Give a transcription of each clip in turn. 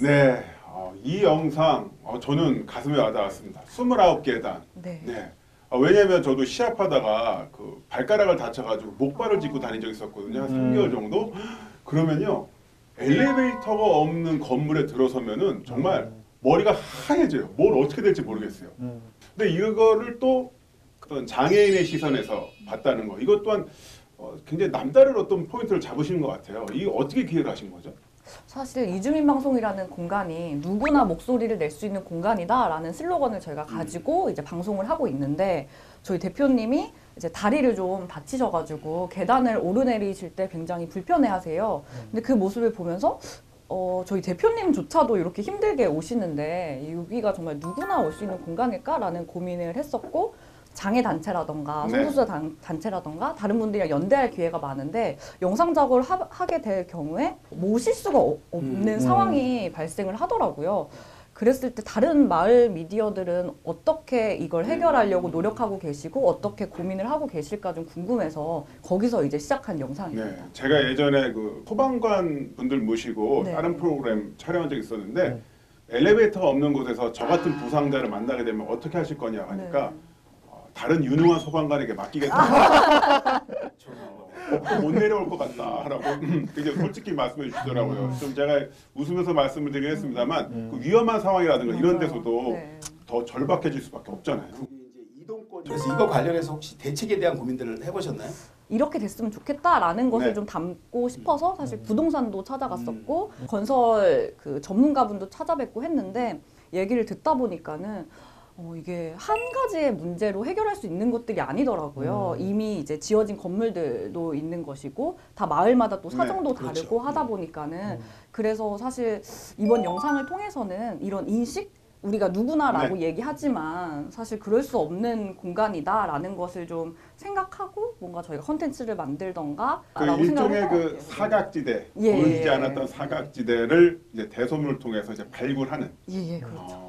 네, 어, 이 영상 어, 저는 가슴에 와닿았습니다. 29계단. 네. 네. 어, 왜냐면 저도 시합하다가 그 발가락을 다쳐가지고 목발을 짚고 다닌 적이 있었거든요. 한 음. 3개월 정도. 그러면요. 엘리베이터가 없는 건물에 들어서면은 정말 머리가 하얘져요. 뭘 어떻게 될지 모르겠어요. 음. 근데 이거를 또 어떤 장애인의 시선에서 봤다는 거. 이것 또한 어, 굉장히 남다른 어떤 포인트를 잡으시는 것 같아요. 이게 어떻게 기획을 하신 거죠? 사실 이주민 방송이라는 공간이 누구나 목소리를 낼 수 있는 공간이다라는 슬로건을 저희가 음. 가지고 이제 방송을 하고 있는데 저희 대표님이 이제 다리를 좀 다치셔가지고 계단을 오르내리실 때 굉장히 불편해하세요. 근데 그 모습을 보면서 어, 저희 대표님조차도 이렇게 힘들게 오시는데 여기가 정말 누구나 올 수 있는 공간일까라는 고민을 했었고 장애 단체라던가 네. 성소수자 단, 단체라던가 다른 분들이랑 연대할 기회가 많은데 영상 작업을 하, 하게 될 경우에 모실 수가 어- 없는 음. 상황이 발생을 하더라고요. 그랬을 때 다른 마을 미디어들은 어떻게 이걸 해결하려고 노력하고 계시고 어떻게 고민을 하고 계실까 좀 궁금해서 거기서 이제 시작한 영상입니다. 네, 제가 예전에 그 소방관 분들 모시고 네. 다른 프로그램 촬영한 적이 있었는데 네. 엘리베이터가 없는 곳에서 저 같은 부상자를 만나게 되면 어떻게 하실 거냐 하니까 네. 어, 다른 유능한 소방관에게 맡기겠다. 어, 못 내려올 것 같다라고 굉장히 솔직히 말씀해 주시더라고요. 좀 제가 웃으면서 말씀을 드리긴 했습니다만 음. 그 위험한 상황이라든가 이런. 데서도 네. 더 절박해질 수밖에 없잖아요. 이제 그래서 이거 관련해서 혹시 대책에 대한 고민들을 해보셨나요? 이렇게 됐으면 좋겠다라는 것을 네. 좀 담고 싶어서 사실 부동산도 찾아갔었고 건설 그 전문가분도 찾아뵙고 했는데 얘기를 듣다 보니까는 어, 이게 한 가지의 문제로 해결할 수 있는 것들이 아니더라고요. 음. 이미 이제 지어진 건물들도 있는 것이고 다 마을마다 또 사정도 네, 그렇죠. 다르고 하다 보니까는 그래서 사실 이번 영상을 통해서는 이런 인식 우리가 누구나라고 얘기하지만 사실 그럴 수 없는 공간이다라는 것을 좀 생각하고 뭔가 저희가 컨텐츠를 만들던가 그 일종의 그. 사각지대 예, 보이지 예, 않았던 예. 사각지대를 이제 대소문을 통해서 이제 발굴하는 예, 예, 그렇죠. 어,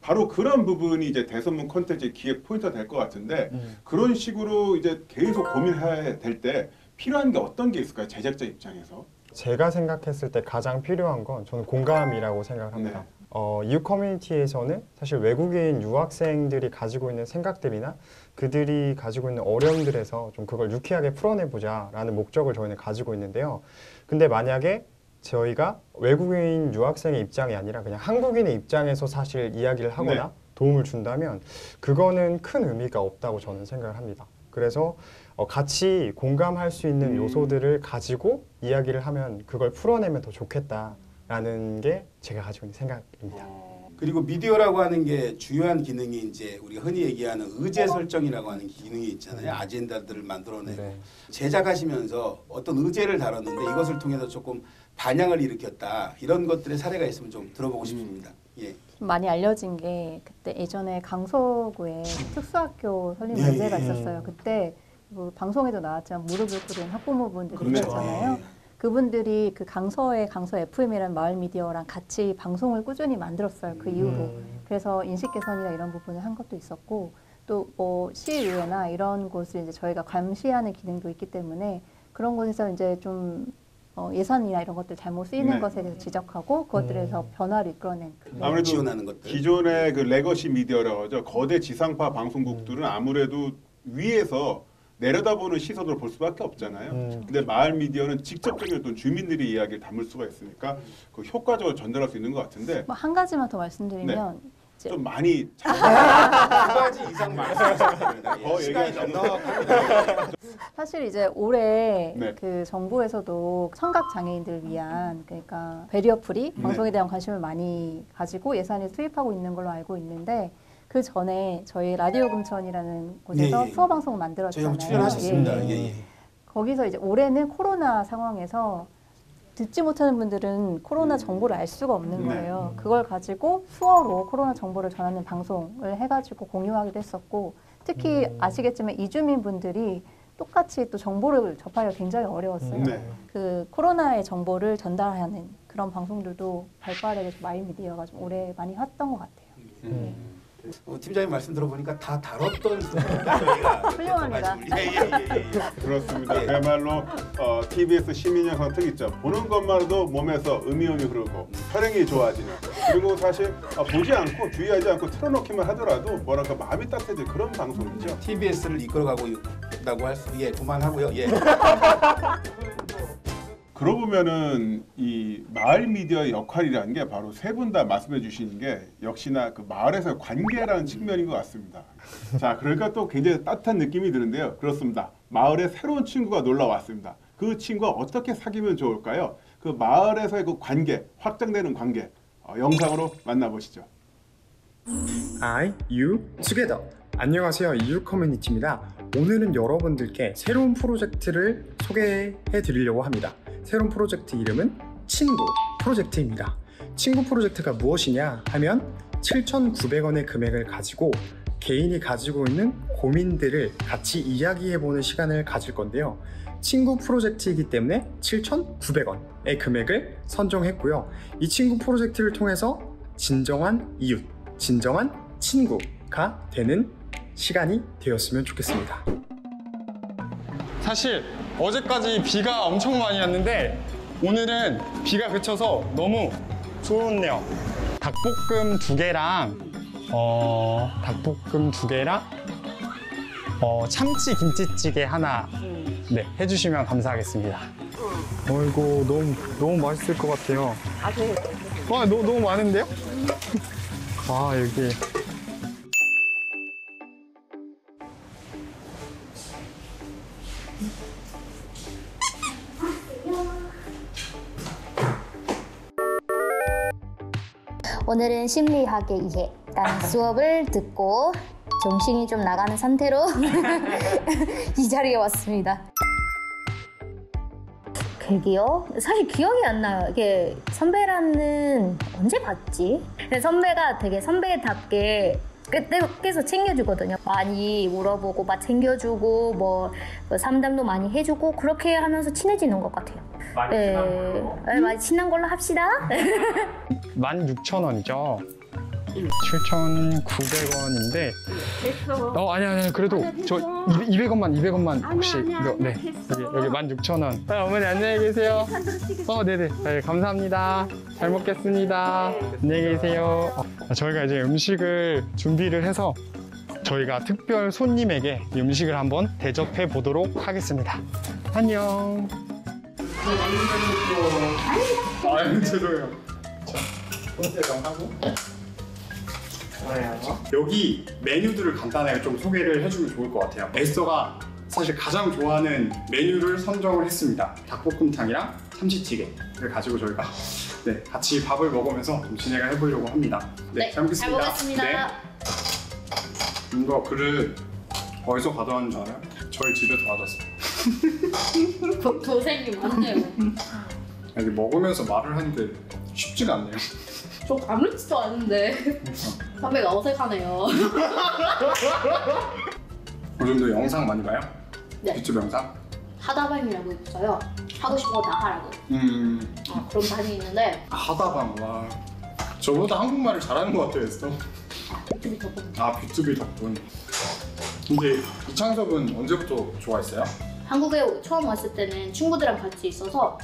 바로 그런 부분이 이제 대소문 콘텐츠의 기획 포인트가 될 것 같은데 음. 그런 식으로 이제 계속 고민해야 될 때 필요한 게 어떤 게 있을까요? 제작자 입장에서. 제가 생각했을 때 가장 필요한 건 저는 공감이라고 생각을 합니다. 네. 어, 이웃 커뮤니티에서는 사실 외국인 유학생들이 가지고 있는 생각들이나 그들이 가지고 있는 어려움들에서 좀 그걸 유쾌하게 풀어내보자라는 목적을 저희는 가지고 있는데요. 근데 만약에 저희가 외국인 유학생의 입장이 아니라 그냥 한국인의 입장에서 사실 이야기를 하거나 네. 도움을 준다면 그거는 큰 의미가 없다고 저는 생각을 합니다. 그래서 어, 같이 공감할 수 있는 음. 요소들을 가지고 이야기를 하면 그걸 풀어내면 더 좋겠다라는 게 제가 가지고 있는 생각입니다. 어, 그리고 미디어라고 하는 게 주요한 기능이 이제 우리가 흔히 얘기하는 의제 설정이라고 하는 기능이 있잖아요. 아젠다들을 만들어내고 네. 제작하시면서 어떤 의제를 다뤘는데 이것을 통해서 조금 반향을 일으켰다 이런 것들의 사례가 있으면 좀 들어보고 싶습니다. 예. 많이 알려진 게 그때 예전에 강서구에 특수학교 설립 예, 문제가 예, 예. 있었어요. 그때 뭐 방송에도 나왔지만 무릎을 꿇은 학부모분들이 그렇죠. 있었잖아요. 예. 그분들이 그 강서의 강서 FM이라는 마을 미디어랑 같이 방송을 꾸준히 만들었어요. 그 이후로. 음. 그래서 인식 개선이나 이런 부분을 한 것도 있었고 또 뭐 시의회나 이런 곳을 이제 저희가 감시하는 기능도 있기 때문에 그런 곳에서 이제 좀 어, 예산이나 이런 것들 잘못 쓰이는 네. 것에 대해서 지적하고 그것들에서 음. 변화를 이끌어낸 그 아무래도 지원하는 것들. 기존의 그 legacy 미디어라고 하죠. 거대 지상파 방송국들은 아무래도 위에서 내려다보는 시선으로 볼 수밖에 없잖아요. 음. 근데 마을 미디어는 직접적인 어떤 주민들의 이야기를 담을 수가 있으니까 그 효과적으로 전달할 수 있는 것 같은데 뭐한 가지만 더 말씀드리면 좀 많이 두 가지 이상 말씀하셨습니다. 더 예, 시간이 넉넉합니다. 사실 이제 올해 네. 그 정부에서도 청각 장애인들 위한 그러니까 barrier free 네. 방송에 대한 관심을 많이 가지고 예산을 투입하고 있는 걸로 알고 있는데 그 전에 저희 라디오 금천이라는 곳에서 예, 예. 수어 방송 저희 만들었잖아요. 한번 출연하셨습니다. 예, 예. 예, 예. 거기서 이제 올해는 코로나 상황에서 듣지 못하는 분들은 코로나 정보를 알 수가 없는 네. 거예요. 그걸 가지고 수어로 코로나 정보를 전하는 방송을 해가지고 공유하기도 했었고 특히 음. 아시겠지만 이주민 분들이 똑같이 또 정보를 접하기가 굉장히 어려웠어요. 네. 그 코로나의 정보를 전달하는 그런 방송들도 발빠르게 좀 마을 미디어가 좀 올해 많이 했던 것 같아요. 음. 어, 팀장님 말씀 들어보니까 다 다뤘던 훌륭합니다. 예예예. 그렇습니다. 예. 그야말로 어, TBS 시민영상 특이점 보는 것만으로도 몸에서 음이온이 흐르고 혈행이 좋아지는 그리고 사실 어, 보지 않고 주의하지 않고 틀어놓기만 하더라도 뭐랄까 마음이 따뜻해질 그런 방송이죠. TBS를 이끌어가고 있다고 할 수, 예, 그만하고요. 예. 그러고 보면은 이 마을 미디어의 역할이라는 게 바로 세 분 다 말씀해 주시는 게 역시나 그 마을에서의 관계라는 측면인 것 같습니다. 자, 그러니까 또 굉장히 따뜻한 느낌이 드는데요. 그렇습니다. 마을에 새로운 친구가 놀러 왔습니다. 그 친구와 어떻게 사귀면 좋을까요? 그 마을에서의 그 관계, 확장되는 관계 어, 영상으로 만나보시죠. I, you, together. 안녕하세요. 이유 커뮤니티입니다. 오늘은 여러분들께 새로운 프로젝트를 소개해 드리려고 합니다. 새로운 프로젝트 이름은 친구 프로젝트입니다. 친구 프로젝트가 무엇이냐 하면 7,900원의 금액을 가지고 개인이 가지고 있는 고민들을 같이 이야기해보는 시간을 가질 건데요. 친구 프로젝트이기 때문에 7,900원의 금액을 선정했고요. 이 친구 프로젝트를 통해서 진정한 이웃, 진정한 친구가 되는 시간이 되었으면 좋겠습니다. 사실 어제까지 비가 엄청 많이 왔는데 오늘은 비가 그쳐서 너무 좋네요. 닭볶음 두 개랑 어 닭볶음 두 개랑 어 참치 김치찌개 하나 네 해주시면 감사하겠습니다. 어이구 너무 너무 맛있을 것 같아요. 아, 네. 와 너무 너무 많은데요? 와 여기 오늘은 심리학의 이해라는 수업을 듣고 정신이 좀 나가는 상태로 이 자리에 왔습니다. 계기요? 사실 기억이 안 나요. 이게 선배라는 언제 봤지? 근데 선배가 되게 선배답게 계속 챙겨주거든요. 많이 물어보고 막 챙겨주고 뭐, 뭐 상담도 많이 해주고 그렇게 하면서 친해지는 것 같아요. 많이 네, 친한 걸로? 네, 많이 친한 걸로 합시다. 16,000원이죠. 7,900원인데. 어, 아니, 아니, 그래도 저 200원만, 200원만 혹시. 이거, 네. 여기, 여기 16,000원. 아, 어머니 안녕히 계세요. 어, 네네. 네, 감사합니다. 잘 먹겠습니다. 안녕히 계세요. 어, 저희가 이제 음식을 준비를 해서 저희가 특별 손님에게 이 음식을 한번 대접해 보도록 하겠습니다. 안녕. 아유, 죄송해요. 자, 하고. 여기 메뉴들을 간단하게 좀 소개를 해주면 좋을 것 같아요. 에스더가 사실 가장 좋아하는 메뉴를 선정을 했습니다. 닭볶음탕이랑 참치찌개를 가지고 저희가 네, 같이 밥을 먹으면서 좀 진행을 해보려고 합니다. 네, 잘 먹겠습니다. 먹겠습니다. 네. 이거 그릇 어디서 가져왔는 줄 알아요? 저희 집에서 가져왔어요. 도생이 많네요. 이게 먹으면서 말을 하는데 쉽지가 않네요. 저 아무렇지도 않은데 선배가 어색하네요. 요즘도 영상 많이 봐요? 네. 유튜브 영상? 하다방이라고 있어요. 하고 싶은 거 다 하라고. 음 어, 그런 반이 있는데 하다방 와 저보다 한국말을 잘하는 것 같아요 에스더 유튜브 덕분 아 B2B 덕분 근데 이창섭은 언제부터 좋아했어요? 한국에 처음 왔을 때는 친구들이랑 같이 있어서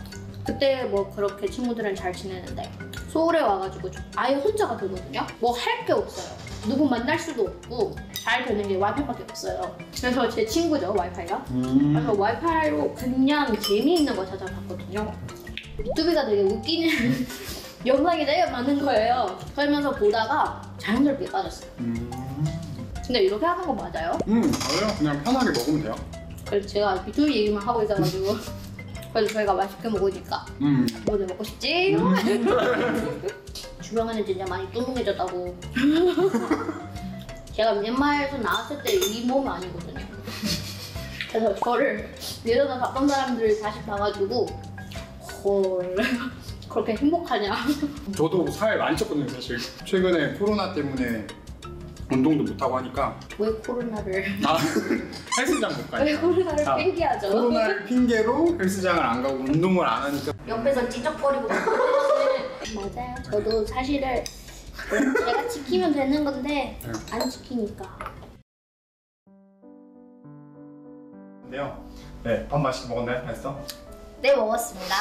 그때 뭐 그렇게 친구들은 잘 지내는데 서울에 와가지고 좀 아예 혼자가 되거든요. 뭐 할 게 없어요. 누구 만날 수도 없고 잘 되는 게 와이파이밖에 없어요. 그래서 제 친구죠 와이파이가. 그래서 와이파이로 그냥 재미있는 거 찾아봤거든요. 유튜브가 되게 웃기는 영상이 되게 많은 거예요. 그러면서 보다가 자연스럽게 빠졌어요. 근데 이렇게 하는 거 맞아요? 음 맞아요. 그냥 편하게 먹으면 돼요. 그래서 제가 유튜브 얘기만 하고 있어가지고. 그래서 저희가 맛있게 먹으니까. 음. 뭐 오늘 먹고 싶지? 주변에는 진짜 많이 뚱뚱해졌다고. 제가 미얀마에서 나왔을 때 이몸 아니거든요. 그래서 저를 예전에 봤던 사람들을 다시 봐가지고 헐. 그렇게 행복하냐? 저도 살 많이 쪘거든요 사실 최근에 코로나 때문에 운동도 못하고 하니까 왜 코로나를 아 헬스장 못왜 가니까 코로나를 아, 핑계하죠 코로나를 핑계로 헬스장을 안 가고 운동을 안 하니까 옆에서 찌적거리고 맞아요 저도 사실은 제가 지키면 되는 건데 안 지키니까. 네요. 네, 밥 맛있게 먹었나요? 맛있어? 네 먹었습니다.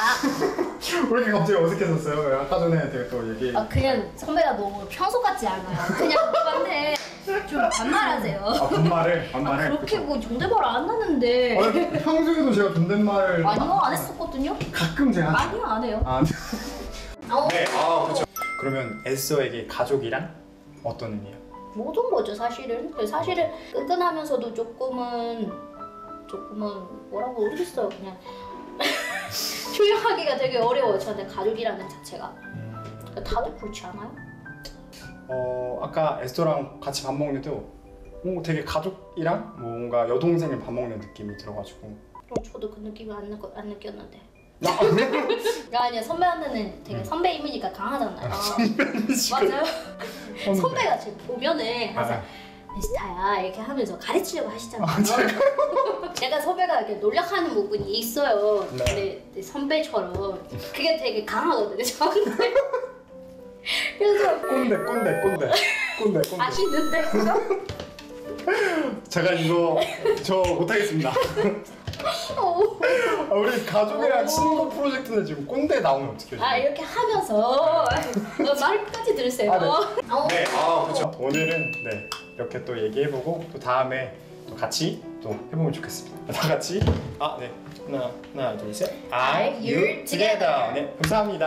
왜 이렇게 갑자기 어색해졌어요? 아까 전에 되게 또 얘기. 아 그냥 선배가 너무 평소 같지 않아요. 그냥 오빠인데 좀 반말하세요. 아, 반말을, 반말을. 그렇게 그쵸. 뭐 존댓말 안 하는데 아니, 평소에도 제가 존댓말을 아니요 안 했었거든요. 가끔 제가. 아니요 안 해요. 아, 어, 네, 아, 그렇죠. 그러면 에스더에게 가족이란 어떤 의미예요? 모든 거죠 사실은. 사실은 끈끈하면서도 조금은 조금은 뭐라고 모르겠어요 그냥 표현하기가 되게 어려워요 저한테 가족이라는 자체가. 다들 그렇지 않아요? 어, 아까 에스더랑 같이 밥 먹는데도 뭐 되게 가족이랑 뭔가 여동생이 밥 먹는 느낌이 들어가지고 어, 저도 그 느낌을 안, 느껴, 안 느꼈는데. 아, 아니야 선배한테는 되게 선배 이미지가 강하잖아요. 맞아요. 선배가 지금 보면은 항상 미스타야 이렇게 하면서 가르치려고 하시잖아요. 제가 선배가 이렇게 놀려하는 부분이 있어요. 네. 근데 내 선배처럼 그게 되게 강하거든요 저한테. 그래서 꼰대 꼰대 꼰대 꼰대 꼰대 아시는데 제가 이거 저 못하겠습니다 어, 아, 우리 가족이랑 친구 프로젝트는 지금 꼰대 나오면 어떻게 해요? 아 이렇게 하면서. 어, 말까지 들으세요. 아, 네. 어, 네, 아 그렇죠. 오늘은 네 이렇게 또 얘기해보고 또 다음에 또 같이 또 해보면 좋겠습니다. 다 같이? 아 네. 하나 하나 둘 셋. Are you together? 네 감사합니다